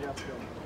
Jeff.